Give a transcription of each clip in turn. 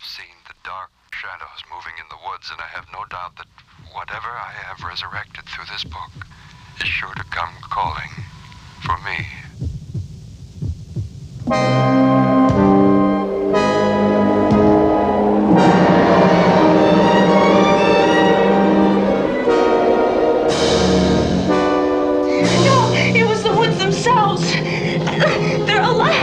have seen the dark shadows moving in the woods, and I have no doubt that whatever I have resurrected through this book is sure to come calling for me. No, it was the woods themselves. They're alive,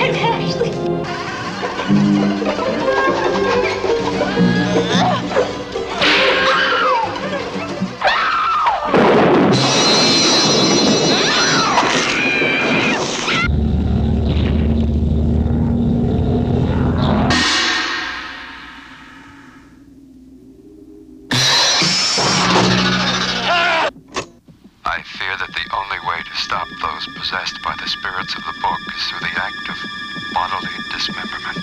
that the only way to stop those possessed by the spirits of the book is through the act of bodily dismemberment.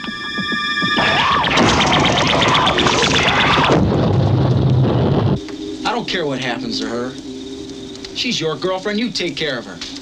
I don't care what happens to her. She's your girlfriend. You take care of her.